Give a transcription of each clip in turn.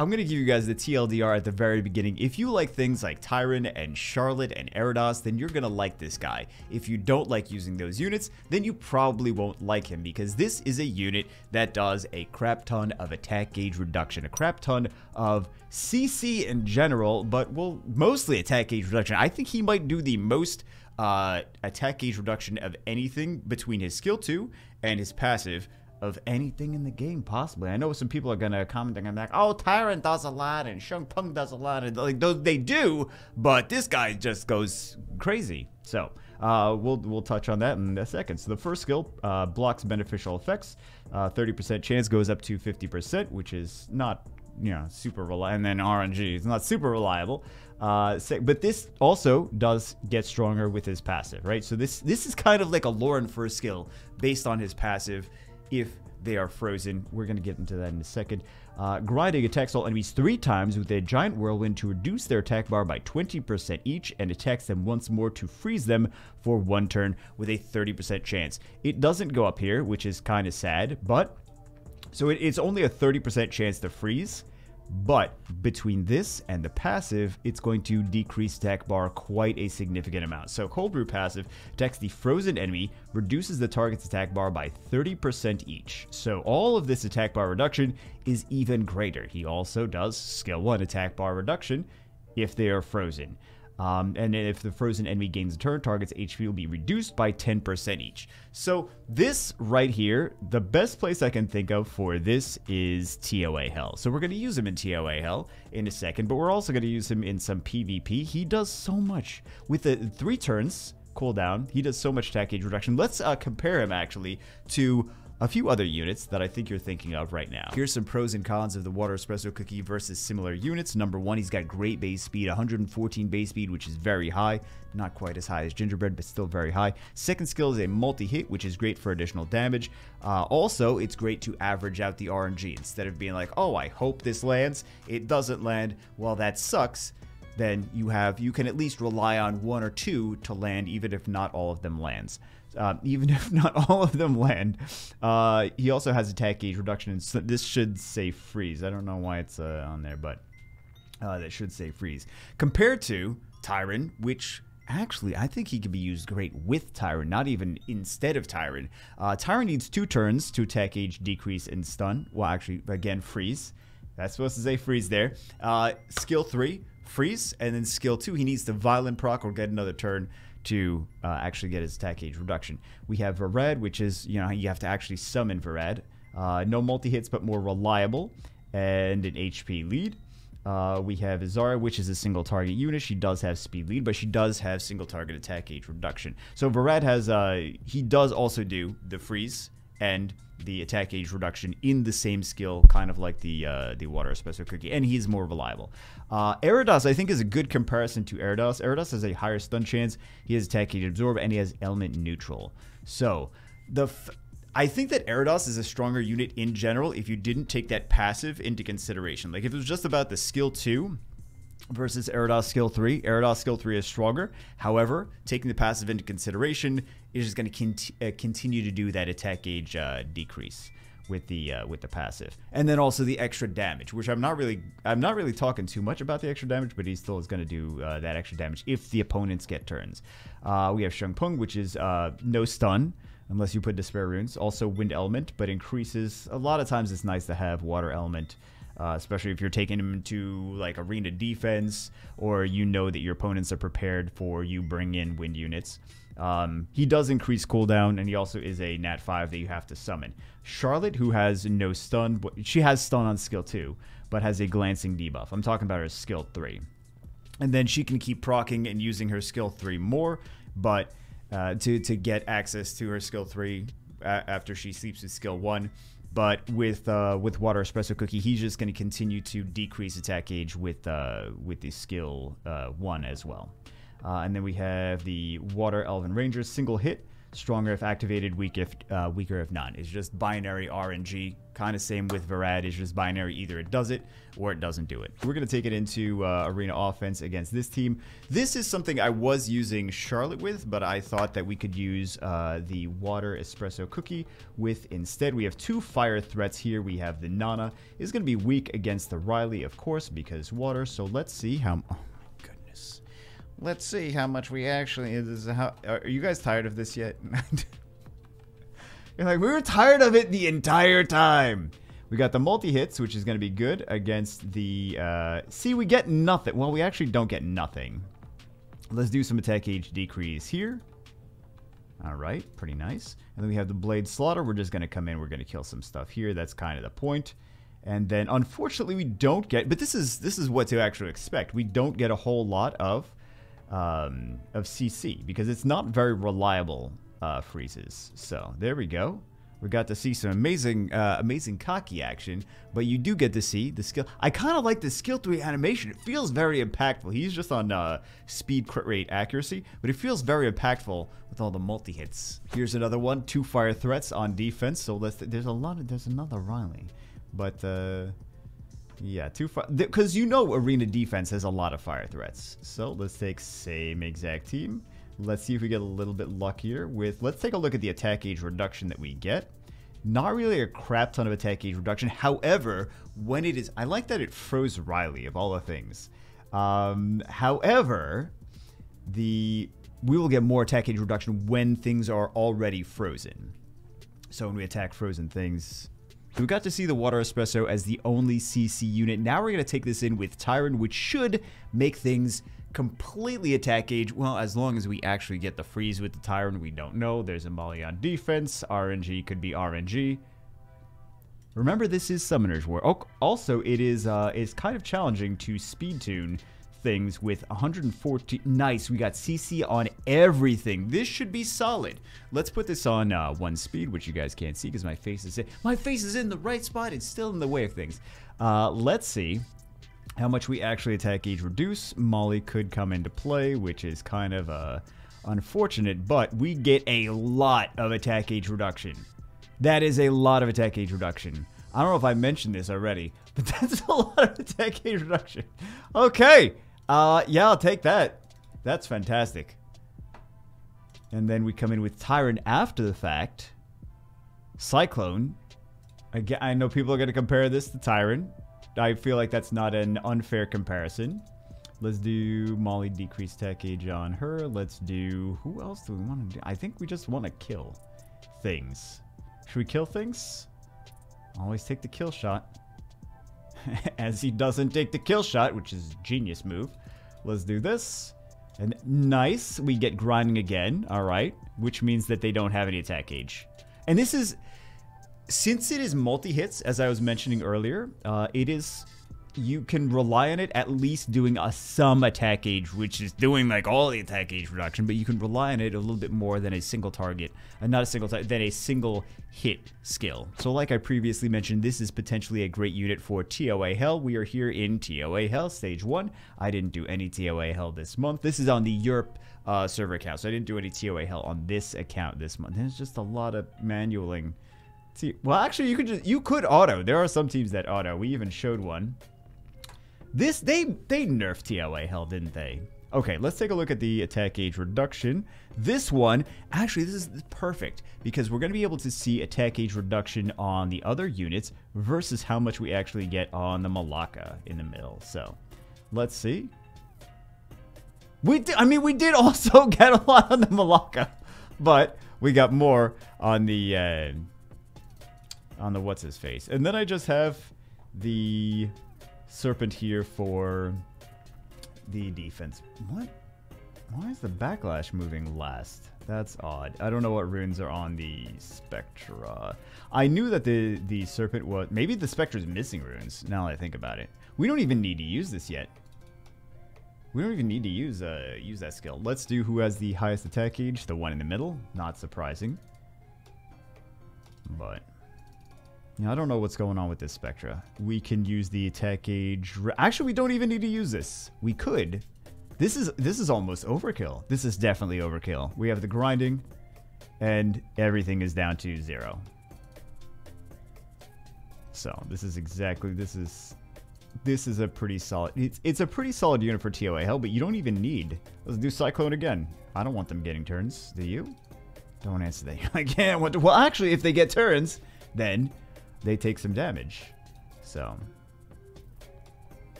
I'm going to give you guys the TLDR at the very beginning. If you like things like Tyron and Charlotte and Erados, then you're going to like this guy. If you don't like using those units, then you probably won't like him because this is a unit that does a crap ton of attack gauge reduction, a crap ton of CC in general, but well, mostly attack gauge reduction. I think he might do the most uh, attack gauge reduction of anything between his skill 2 and his passive of anything in the game, possibly. I know some people are gonna comment and like, "Oh, Tyron does a lot and Shung Pung does a lot," and like those they do, but this guy just goes crazy. So uh, we'll we'll touch on that in a second. So the first skill uh, blocks beneficial effects. Uh, 30% chance goes up to 50%, which is not you know super reliable. And then RNG is not super reliable. Uh, but this also does get stronger with his passive, right? So this this is kind of like a Lauren first skill based on his passive if they are frozen. We're going to get into that in a second. Uh, grinding attacks all enemies three times with a giant whirlwind to reduce their attack bar by 20% each and attacks them once more to freeze them for one turn with a 30% chance. It doesn't go up here, which is kind of sad, but so it, it's only a 30% chance to freeze. But between this and the passive, it's going to decrease attack bar quite a significant amount. So Cold Brew passive attacks the frozen enemy, reduces the target's attack bar by 30% each. So all of this attack bar reduction is even greater. He also does skill 1 attack bar reduction if they are frozen. Um, and if the frozen enemy gains a turn, target's HP will be reduced by 10% each. So this right here, the best place I can think of for this is TOA Hell. So we're going to use him in TOA Hell in a second, but we're also going to use him in some PvP. He does so much. With the three turns cooldown, he does so much attack gauge reduction. Let's uh, compare him actually to a few other units that I think you're thinking of right now. Here's some pros and cons of the Water Espresso Cookie versus similar units. Number one, he's got great base speed, 114 base speed, which is very high. Not quite as high as Gingerbread, but still very high. Second skill is a multi-hit, which is great for additional damage. Uh, also, it's great to average out the RNG. Instead of being like, oh, I hope this lands, it doesn't land, well, that sucks then you have you can at least rely on one or two to land even if not all of them lands uh, even if not all of them land. Uh, he also has attack gauge reduction. So this should say freeze. I don't know why it's uh, on there, but uh, that should say freeze. Compared to Tyron, which actually I think he could be used great with Tyron, not even instead of Tyron. Uh, Tyron needs two turns to attack gauge decrease and stun. Well, actually, again, freeze. That's supposed to say freeze there. Uh, skill three, freeze, and then skill two, he needs to violent proc or get another turn to uh, actually get his attack gauge reduction. We have Verad, which is, you know, you have to actually summon Verad. Uh, no multi-hits, but more reliable, and an HP lead. Uh, we have Izara, which is a single target unit. She does have speed lead, but she does have single target attack gauge reduction. So Verad has, uh, he does also do the freeze and the attack gauge reduction in the same skill, kind of like the uh, the water espresso cookie, and he's more reliable. Uh, Erados, I think, is a good comparison to Erados. Erados has a higher stun chance. He has attack gauge absorb, and he has element neutral. So the f- I think that Erados is a stronger unit in general if you didn't take that passive into consideration. Like if it was just about the skill two versus Erados skill 3. Erados skill 3 is stronger. However, taking the passive into consideration is just going to cont- uh, continue to do that attack gauge uh, decrease with the uh, with the passive. And then also the extra damage, which I'm not really I'm not really talking too much about the extra damage, but he still is going to do uh, that extra damage if the opponents get turns. Uh, we have Sheng Pung, which is uh, no stun unless you put Despair Runes. Also Wind Element, but increases. A lot of times it's nice to have Water Element uh, especially if you're taking him to like arena defense or you know that your opponents are prepared for you bring in wind units. Um, he does increase cooldown, and he also is a nat 5 that you have to summon. Charlotte, who has no stun, she has stun on skill 2, but has a glancing debuff. I'm talking about her skill 3. And then she can keep procking and using her skill 3 more, but uh, to, to get access to her skill 3 uh, after she sleeps with skill 1, but with uh, with Water Espresso Cookie, he's just going to continue to decrease attack gauge with uh, with the skill uh, one as well. Uh, and then we have the Water Elven Ranger single hit. Stronger if activated, weak if, uh, weaker if not. It's just binary RNG. Kind of same with Verad. It's just binary. Either it does it or it doesn't do it. We're going to take it into uh, arena offense against this team. This is something I was using Charlotte with, but I thought that we could use uh, the water espresso cookie with instead. We have two fire threats here. We have the Nana is going to be weak against the Riley, of course, because water. So let's see how... Oh. Let's see how much we actually... Is how, are you guys tired of this yet? You're like, we were tired of it the entire time. We got the multi-hits, which is going to be good against the... Uh, see, we get nothing. Well, we actually don't get nothing. Let's do some attack gauge decrease here. All right, pretty nice. And then we have the Blade Slaughter. We're just going to come in. We're going to kill some stuff here. That's kind of the point. And then, unfortunately, we don't get... But this is this is what to actually expect. We don't get a whole lot of um, of CC because it's not very reliable uh, freezes. So there we go. We got to see some amazing, uh, amazing cocky action, but you do get to see the skill. I kind of like the skill 3 animation. It feels very impactful. He's just on uh, speed, crit rate, accuracy, but it feels very impactful with all the multi-hits. Here's another one, two fire threats on defense. So there's a lot of, there's another Riley, but uh, yeah, two fire, because you know arena defense has a lot of fire threats. So let's take same exact team. Let's see if we get a little bit luckier with... Let's take a look at the attack gauge reduction that we get. Not really a crap ton of attack gauge reduction. However, when it is... I like that it froze Riley, of all the things. Um, however, the we will get more attack gauge reduction when things are already frozen. So when we attack frozen things... we got to see the Water Espresso as the only CC unit. Now we're going to take this in with Tyron, which should make things completely attack gauge. Well, as long as we actually get the freeze with the Tyron, we don't know. There's a Molly on defense. RNG could be RNG. Remember, this is Summoners War. Oh, also, it is uh, it's kind of challenging to speed tune things with 114. Nice, we got CC on everything. This should be solid. Let's put this on uh, one speed, which you guys can't see because my face is in, my face is in the right spot. It's still in the way of things. Uh, let's see how much we actually attack gauge reduce. Molly could come into play, which is kind of uh, unfortunate, but we get a lot of attack gauge reduction. That is a lot of attack gauge reduction. I don't know if I mentioned this already, but that's a lot of attack gauge reduction. Okay, uh, yeah, I'll take that. That's fantastic. And then we come in with Tyron after the fact. Cyclone. Again, I know people are going to compare this to Tyron. I feel like that's not an unfair comparison. Let's do Molly decrease tech age on her. Let's do... Who else do we want to do? I think we just want to kill things. Should we kill things? Always take the kill shot. As he doesn't take the kill shot, which is genius move. Let's do this. And nice, we get grinding again. All right, which means that they don't have any attack gauge. And this is since it is multi-hits, as I was mentioning earlier, uh, it is you can rely on it at least doing a some attack gauge, which is doing like all the attack gauge reduction, but you can rely on it a little bit more than a single target, uh, not a single target, than a single hit skill. So like I previously mentioned, this is potentially a great unit for TOA Hell. We are here in TOA Hell Stage 1. I didn't do any TOA Hell this month. This is on the Europe uh, server account, so I didn't do any TOA Hell on this account this month. There's just a lot of manualing See, well, actually, you could just you could auto. There are some teams that auto. We even showed one. This they they nerfed TOA hell, didn't they? Okay, let's take a look at the attack gauge reduction. This one, actually, this is perfect because we're going to be able to see attack gauge reduction on the other units versus how much we actually get on the Malaka in the middle. So, let's see. We did, I mean, we did also get a lot on the Malaka, but we got more on the uh, on the what's his face. And then I just have the serpent here for the defense. What? Why is the backlash moving last? That's odd. I don't know what runes are on the Spectra. I knew that the, the Serpent was... Maybe the Spectra's missing runes, now that I think about it. We don't even need to use this yet. We don't even need to use uh, use that skill. Let's do who has the highest attack gauge, the one in the middle. Not surprising. But... Yeah, I don't know what's going on with this Spectra. We can use the attack gauge. Actually, we don't even need to use this. We could. This is this is almost overkill. This is definitely overkill. We have the grinding. and everything is down to zero. So this is exactly this is this is a pretty solid. It's it's a pretty solid unit for TOA hell, but you don't even need. Let's do Cyclone again. I don't want them getting turns. Do you? Don't answer that. I can't. Want to, well, actually, if they get turns, then they take some damage. So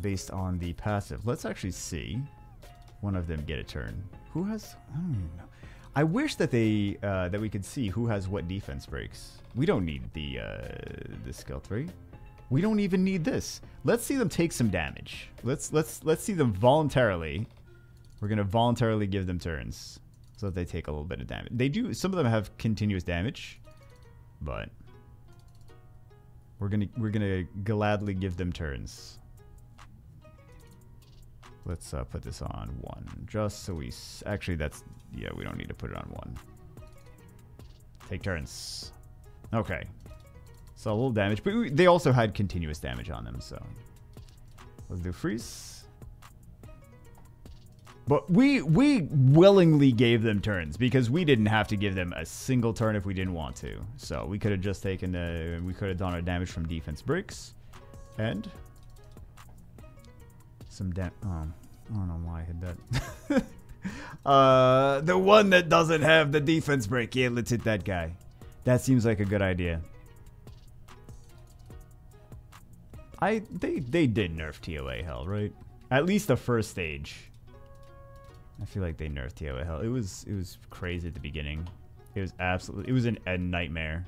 based on the passive, let's actually see one of them get a turn. Who has? I don't even know. I wish that they uh, that we could see who has what defense breaks. We don't need the uh, the skill three. We don't even need this. Let's see them take some damage. Let's let's let's see them voluntarily. We're gonna voluntarily give them turns so that they take a little bit of damage. They do. Some of them have continuous damage, but we're gonna we're gonna gladly give them turns. Let's uh, put this on one, just so we... actually, that's... Yeah, we don't need to put it on one. Take turns. Okay. So a little damage, but they also had continuous damage on them, so... Let's do freeze. But we we willingly gave them turns because we didn't have to give them a single turn if we didn't want to. So we could have just taken the we could have done our damage from defense breaks, and some dam. Oh, I don't know why I hit that. uh, the one that doesn't have the defense break. Yeah, let's hit that guy. That seems like a good idea. I they they did nerf TOA hell, right? At least the first stage. I feel like they nerfed TOA hell. It was it was crazy at the beginning. It was absolutely it was an, a nightmare.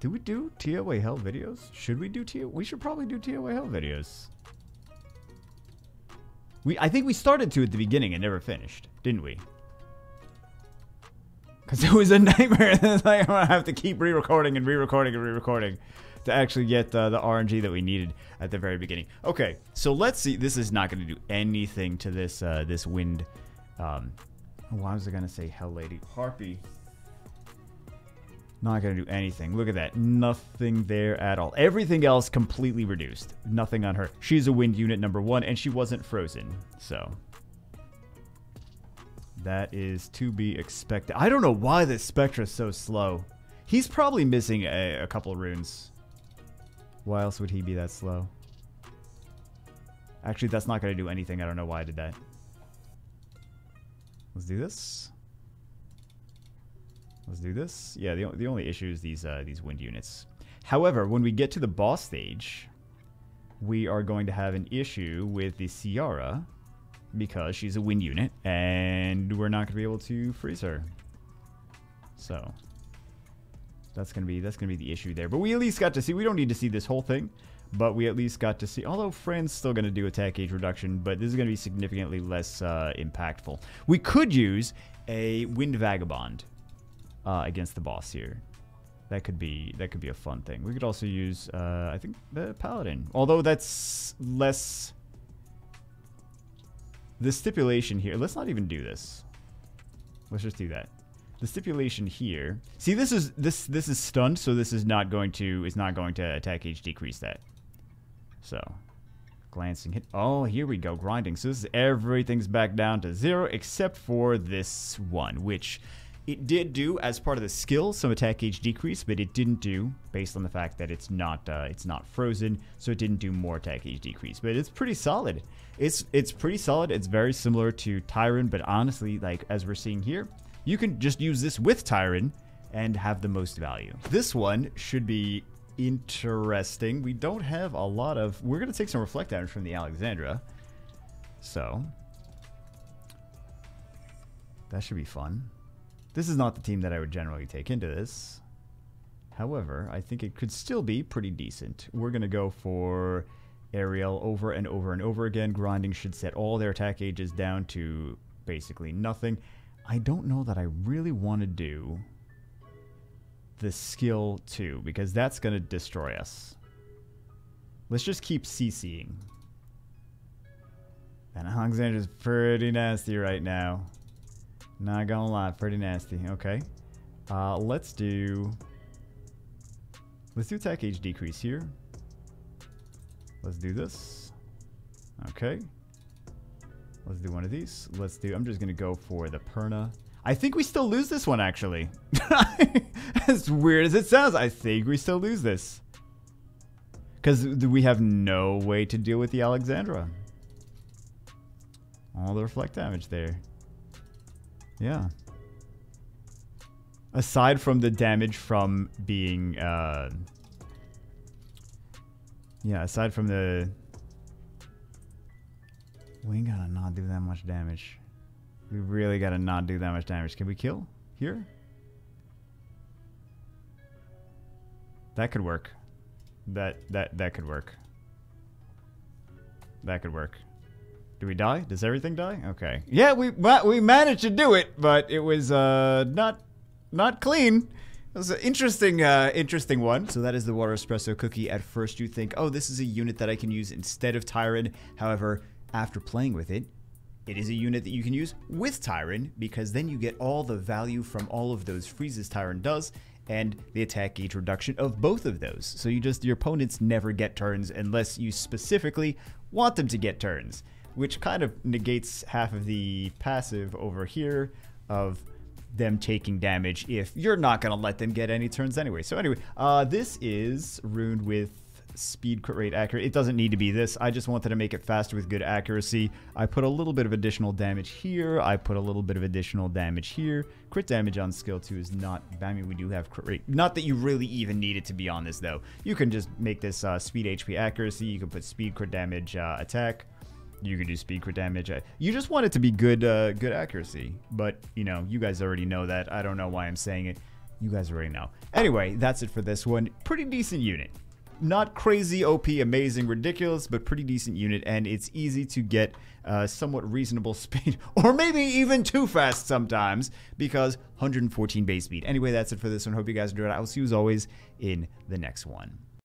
Do we do TOA Hell videos? Should we do TOA? We should probably do TOA Hell videos. We, I think we started to at the beginning and never finished, didn't we? Because it was a nightmare. like, I'm to have to keep re-recording and re-recording and re-recording to actually get uh, the RNG that we needed at the very beginning. Okay, so let's see. This is not going to do anything to this uh, this wind. Um, why was I going to say Hell Lady? Harpy. Not going to do anything. Look at that. Nothing there at all. Everything else completely reduced. Nothing on her. She's a wind unit number one, and she wasn't frozen. So, that is to be expected. I don't know why this Spectra is so slow. He's probably missing a, a couple runes. Why else would he be that slow? Actually, that's not going to do anything. I don't know why I did that. Let's do this. Let's do this. Yeah, the, the only issue is these, uh, these wind units. However, when we get to the boss stage, we are going to have an issue with the Ciara because she's a wind unit and we're not going to be able to freeze her. So that's to be that's to be the issue there. But we at least got to see we don't need to see this whole thing, but we at least got to see although Fran's still to do attack gauge reduction, but this is going to be significantly less uh, impactful. We could use a wind vagabond uh, against the boss here. That could be that could be a fun thing. We could also use uh, I think the paladin, although that's less. The stipulation here. Let's not even do this. Let's just do that. The stipulation here. See, this is this this is stunned, so this is not going to is not going to attack gauge decrease that. So, glancing hit. Oh, here we go, grinding. So this is everything's back down to zero except for this one, which it did do as part of the skill some attack gauge decrease, but it didn't do based on the fact that it's not uh, it's not frozen, so it didn't do more attack gauge decrease. But it's pretty solid. It's it's pretty solid. It's very similar to Tyron, but honestly, like as we're seeing here, you can just use this with Tyron and have the most value. This one should be interesting. We don't have a lot of. We're gonna take some reflect damage from the Alexandra, so that should be fun. This is not the team that I would generally take into this. However, I think it could still be pretty decent. We're going to go for Ariel over and over and over again. Grinding should set all their attack gauges down to basically nothing. I don't know that I really want to do the skill too, because that's going to destroy us. Let's just keep CCing. And Alexandra's pretty nasty right now. Not gonna lie, pretty nasty. Okay. Uh, let's do... Let's do attack gauge decrease here. Let's do this. Okay. Let's do one of these. Let's do, I'm just going to go for the Perna. I think we still lose this one, actually. as weird as it sounds, I think we still lose this. Because we have no way to deal with the Alexandra. All the reflect damage there. Yeah. Aside from the damage from being, uh... Yeah, aside from the... We gotta not do that much damage. We really gotta not do that much damage. Can we kill? Here? That could work. That, that, that could work. That could work. Do we die? Does everything die? Okay. Yeah, we we managed to do it, but it was uh not not clean. It was an interesting, uh, interesting one. So that is the Water Espresso Cookie. At first you think, oh, this is a unit that I can use instead of Tyron. However, after playing with it, it is a unit that you can use with Tyron because then you get all the value from all of those freezes Tyron does and the attack gauge reduction of both of those. So you just, your opponents never get turns unless you specifically want them to get turns, which kind of negates half of the passive over here of them taking damage if you're not going to let them get any turns anyway. So anyway, uh, this is ruined with speed crit rate accurate. It doesn't need to be this. I just wanted to make it faster with good accuracy. I put a little bit of additional damage here. I put a little bit of additional damage here. Crit damage on skill 2 is not... I mean, we do have crit rate. Not that you really even need it to be on this, though. You can just make this uh, speed HP accuracy. You can put speed crit damage uh, attack. You could do speed crit damage. You just want it to be good, uh, good accuracy. But, you know, you guys already know that. I don't know why I'm saying it. You guys already know. Anyway, that's it for this one. Pretty decent unit. Not crazy, OP, amazing, ridiculous, but pretty decent unit. And it's easy to get uh, somewhat reasonable speed. Or maybe even too fast sometimes. Because 114 base speed. Anyway, that's it for this one. Hope you guys enjoyed it. I will see you as always in the next one.